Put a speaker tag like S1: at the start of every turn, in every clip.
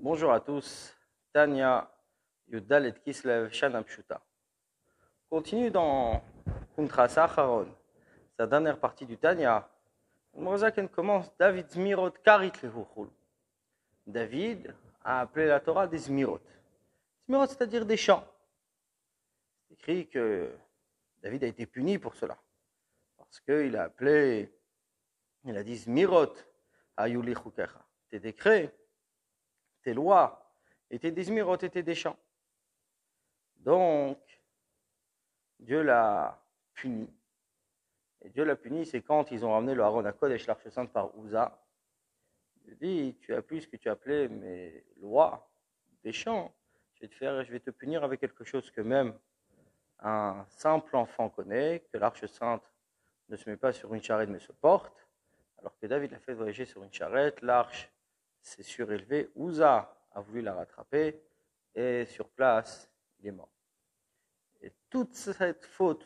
S1: Bonjour à tous. Tanya Yudalet Kislev Shana Pshuta. Continue dans Kuntra Sacharon, sa dernière partie du Tanya. Mozaken commence David Zmirot Karit. David a appelé la Torah des Zmirot. Zmirot, c'est-à-dire des chants. C'est écrit que David a été puni pour cela. Parce qu'il a appelé, il a dit Zmirot Ayuli Chukecha. Tes décrets, tes lois, étaient des Zmirot, étaient des chants. Donc, Dieu l'a puni. Et Dieu l'a puni, c'est quand ils ont ramené le Haron à Kodesh, l'Arche Sainte par Ouza. Il dit, tu as plus ce que tu appelais mes lois, des chants. Je vais te faire, je vais te punir avec quelque chose que même un simple enfant connaît, que l'Arche Sainte ne se met pas sur une charrette mais se porte. Alors que David l'a fait voyager sur une charrette, l'arche s'est surélevée, Ouza a voulu la rattraper, et sur place, il est mort. Et toute cette faute,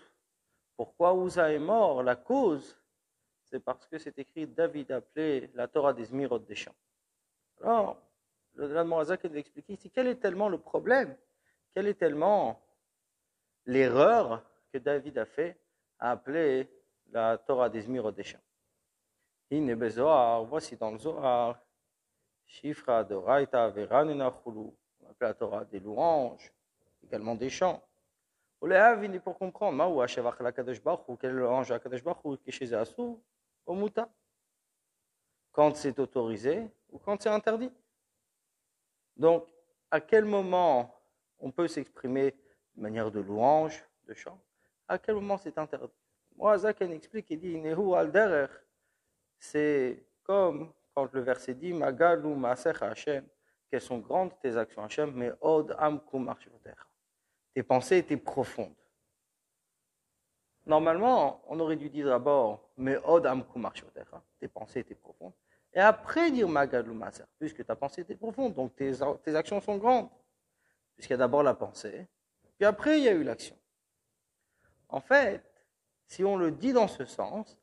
S1: pourquoi Ouza est mort, la cause, c'est parce que c'est écrit David appelé la Torah des Mirot des champs. Alors, le Morazak va expliquer ici quel est tellement le problème, quel est tellement l'erreur que David a fait à appeler la Torah des Mirot des champs? voici dans le Zohar, Shifra de Raita Veranina Chulu, on appelle la Torah des louanges, également des chants. Pour comprendre, quel est le ange à Kadosh Baruch qui est chez Asou, au quand c'est autorisé ou quand c'est interdit? Donc, à quel moment on peut s'exprimer de manière de louange, de chant? À quel moment c'est interdit? Moi, Zaken explique, il dit, c'est comme quand le verset dit, Magalu Maaser Hashem, qu'elles sont grandes tes actions Hashem, mais Od Am Tes pensées étaient profondes. Normalement, on aurait dû dire d'abord, mais Od Am tes pensées étaient profondes. Et après dire Magalu Maaser, puisque ta pensée était profonde, donc tes, tes actions sont grandes. Puisqu'il y a d'abord la pensée, puis après il y a eu l'action. En fait, si on le dit dans ce sens,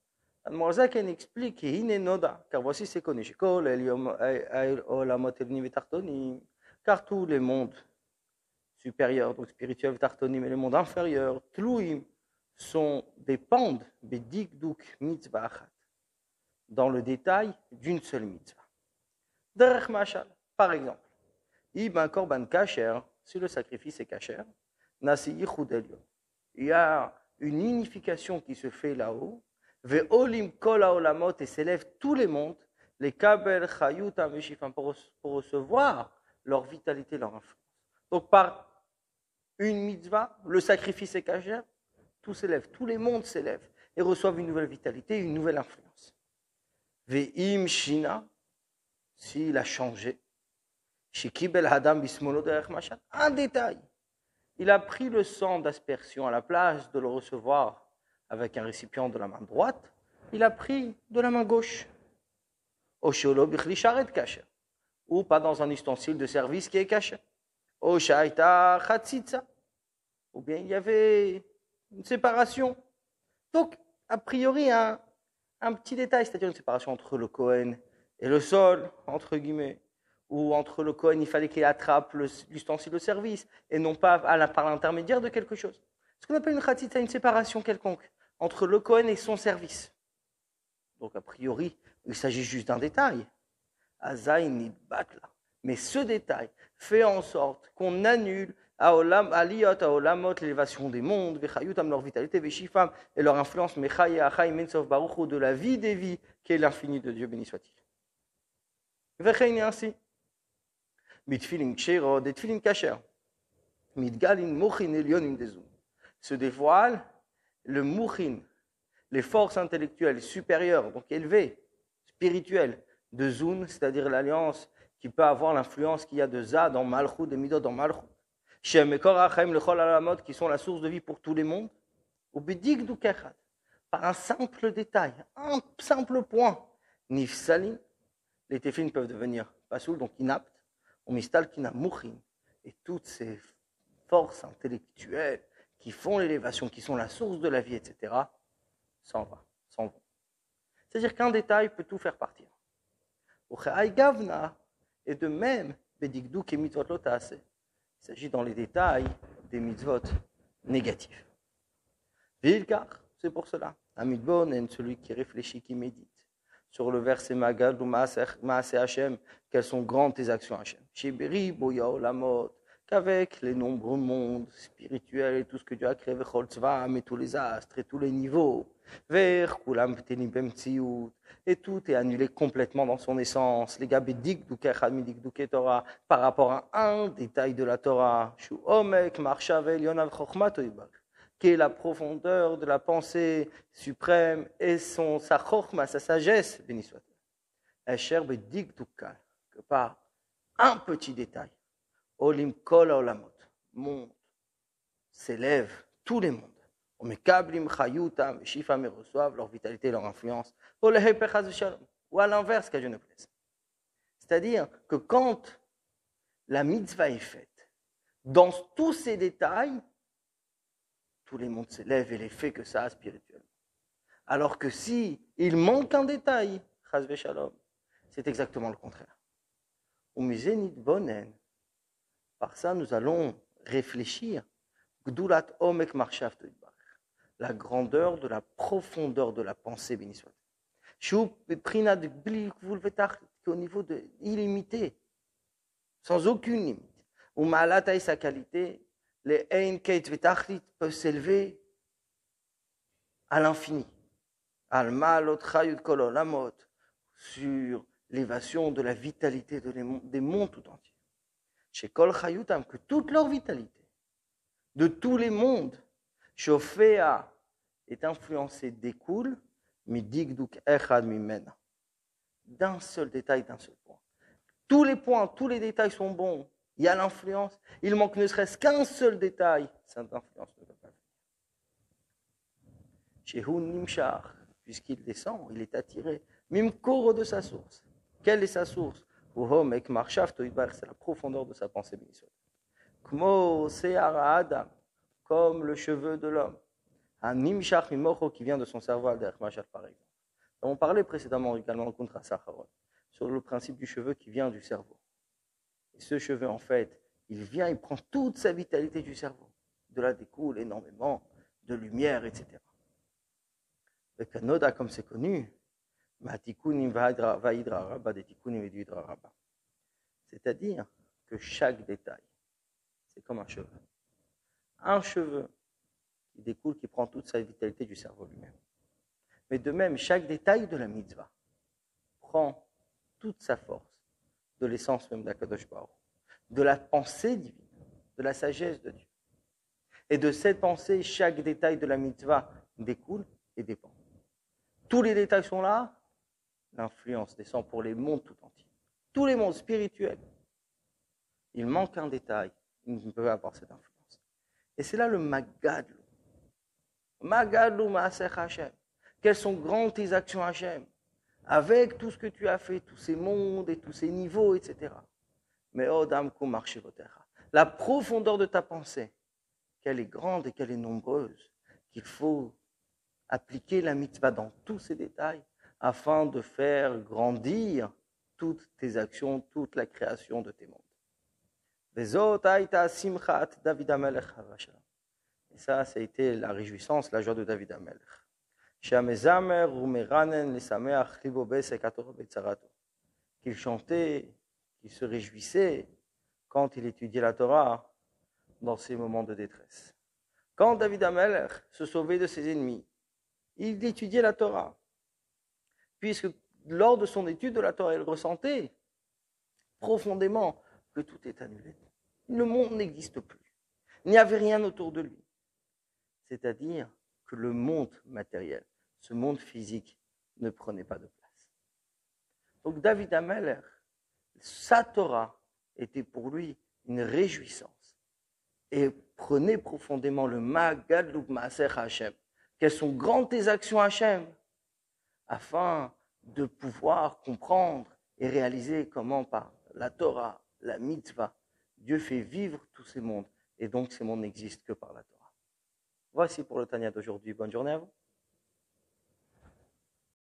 S1: Mozaken explique noda, car voici c'est connu. Car tous les mondes supérieurs, donc spirituels, tartonim, et les mondes inférieurs, tluim, sont dépendent bedikduk mitzvah dans le détail d'une seule mitzvah. Derech par exemple, iban korban kacher, si le sacrifice est kacher, nasi Il y a une unification qui se fait là-haut Ve'olim kol olamot et s'élèvent tous les mondes, les kabel chayut pour, pour recevoir leur vitalité, leur influence. Donc par une mitzvah, le sacrifice est cachère, tout s'élève, tous les mondes s'élèvent et reçoivent une nouvelle vitalité, une nouvelle influence. Ve'im shina, s'il a changé, shikibel hadam bismolo un détail. Il a pris le sang d'aspersion à la place de le recevoir avec un récipient de la main droite, il a pris de la main gauche. Ou pas dans un ustensile de service qui est caché. Ou bien il y avait une séparation. Donc, a priori, un, petit détail, c'est-à-dire une séparation entre le Cohen et le sol, entre guillemets, ou entre le Cohen, il fallait qu'il attrape l'ustensile de service, et non pas à la, par l'intermédiaire de quelque chose. Ce qu'on appelle une une séparation quelconque entre le Cohen et son service. Donc, a priori, il s'agit juste d'un détail. Mais ce détail fait en sorte qu'on annule Aliyot, à Olamot, l'élévation des mondes, Vechayutam, leur vitalité, Veshifam, et leur influence, Mechaya, Achai, Mensov, Baruch, de la vie des vies, qui est l'infini de Dieu, béni soit-il. Vechein ainsi. Mitfilin Kshero, des Tfilin Kacher. Mitgalin, Mochin, Elionim, Dezum. Se dévoile le mouchin, les forces intellectuelles supérieures, donc élevées, spirituelles, de Zun, c'est-à-dire l'alliance qui peut avoir l'influence qu'il y a de Za dans Malchut, de Midot dans Malchut, Shem le Chol Alamot, qui sont la source de vie pour tous les mondes, ou Bidik du par un simple détail, un simple point, Nifsalim, les téfines peuvent devenir pasoul, donc inaptes, ou Mistal Kina Mouchin, et toutes ces forces intellectuelles, qui font l'élévation, qui sont la source de la vie, etc., s'en va, s'en vont. C'est-à-dire qu'un détail peut tout faire partir. Et de même. Il s'agit dans les détails des mitzvot négatifs. Vilkar, c'est pour cela. Amidbonen, celui qui réfléchit, qui médite sur le verset Magad ou Maase Hashem, quelles sont grandes tes actions Hashem. Shibiri, Boya, Olamot, qu'avec les nombreux mondes spirituels et tout ce que Dieu a créé, et tous les astres et tous les niveaux, et tout est annulé complètement dans son essence. Les Torah, par rapport à un détail de la Torah, qui est la profondeur de la pensée suprême et son, sa chorma, sa sagesse, béni soit-elle. que par un petit détail, Olim kol olamot, monde, s'élève tous les mondes. Omekablim chayutam, shifam reçoivent leur vitalité, leur influence. Ou à l'inverse, qu'à Dieu ne. C'est-à-dire que quand la mitzvah est faite, dans tous ces détails, tous les mondes s'élèvent et l'effet que ça a spirituellement. Alors que si il manque un détail, c'est exactement le contraire. bonen, par ça nous allons réfléchir, la grandeur de la profondeur de la pensée, béni soit. au niveau de illimité, sans aucune limite. Ou sa qualité, les Ein Keit Vetachlit peuvent s'élever à l'infini. Alma Kololamot, sur l'évasion de la vitalité des mondes tout entiers. Chez Kol Chayutam, que toute leur vitalité, de tous les mondes, Shofea est influencée, découle, Midigduk Echad Mimena. D'un seul détail, d'un seul point. Tous les points, tous les détails sont bons, il y a l'influence. Il manque ne serait-ce qu'un seul détail. Cette influence ne peut pas venir. Nimshar, puisqu'il descend, il est attiré. Mimkoro de sa source. Quelle est sa source? C'est la profondeur de sa pensée Adam, comme le cheveu de l'homme. Un nimshach mimocho qui vient de son cerveau, par exemple. On parlait précédemment également contre Sacharon, sur le principe du cheveu qui vient du cerveau ce cheveu, en fait, il vient, il prend toute sa vitalité du cerveau. De là découle énormément de lumière, etc. Le Kanoda, comme c'est connu, c'est-à-dire que chaque détail, c'est comme un cheveu. Un cheveu qui découle, qui prend toute sa vitalité du cerveau lui-même. Mais de même, chaque détail de la mitzvah prend toute sa force de l'essence même d'Akadosh Baruch, de la pensée divine, de la sagesse de Dieu. Et de cette pensée, chaque détail de la mitzvah découle et dépend. Tous les détails sont là, l'influence descend pour les mondes tout entiers. Tous les mondes spirituels. Il manque un détail, il ne peut pas avoir cette influence. Et c'est là le Magadlou. Magadlou Maaser Hashem. Quelles sont grandes tes actions Hashem? Avec tout ce que tu as fait, tous ces mondes et tous ces niveaux, etc. Mais oh dame, la profondeur de ta pensée, qu'elle est grande et qu'elle est nombreuse, qu'il faut appliquer la mitzvah dans tous ces détails afin de faire grandir toutes tes actions, toute la création de tes mondes. Et ça, ça a été la réjouissance, la joie de David Amelech qu'il chantait, qu'il se réjouissait quand il étudiait la Torah dans ses moments de détresse. Quand David Amelech se sauvait de ses ennemis, il étudiait la Torah, puisque lors de son étude de la Torah, il ressentait profondément que tout est annulé. Le monde n'existe plus. Il n'y avait rien autour de lui. C'est-à-dire que le monde matériel, ce monde physique, ne prenait pas de place. Donc David Ameller, sa Torah était pour lui une réjouissance et prenait profondément le Magadluk Maaser Hashem. Quelles sont grandes tes actions Hashem afin de pouvoir comprendre et réaliser comment par la Torah, la mitzvah, Dieu fait vivre tous ces mondes et donc ces mondes n'existent que par la Torah. Voici pour le Tanya d'aujourd'hui. Bonne journée à vous.